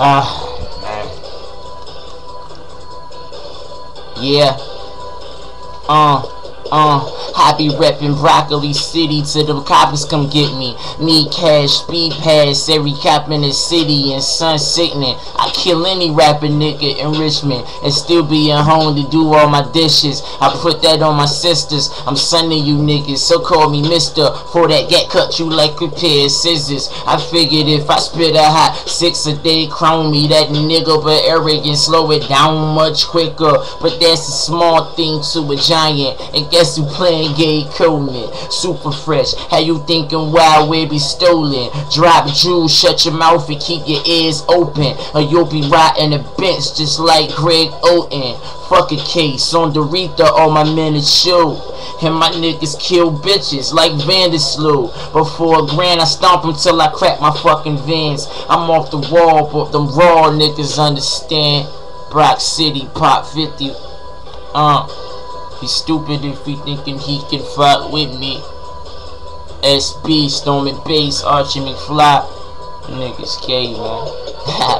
Ah, man. Yeah. Uh. Uh, I be reppin' Broccoli City till the cops come get me. Need cash, speed pass, every cop in the city and sun sickening. I kill any rapper nigga in Richmond and still be at home to do all my dishes. I put that on my sisters. I'm sending you niggas, so call me Mister. For that get cut you like a pair of scissors. I figured if I spit a hot six a day, crown me that nigga, but arrogant, slow it down much quicker. But that's a small thing to a giant. And guess who playing Gary Coleman? Super fresh. How you thinking wild we be stolen? Drop jewels, shut your mouth and keep your ears open. Or you'll be riding a bench just like Greg Oden. Fuck a case on Dorita, all my men is shoot. And my niggas kill bitches like Vandersloot. Before a grand, I stomp them till I crack my fucking veins. I'm off the wall, but them raw niggas understand. Brock City, Pop 50. Uh. He's stupid if he thinking he can fuck with me. SB, Stormin Bates, Archy McFly. Niggas gay, man.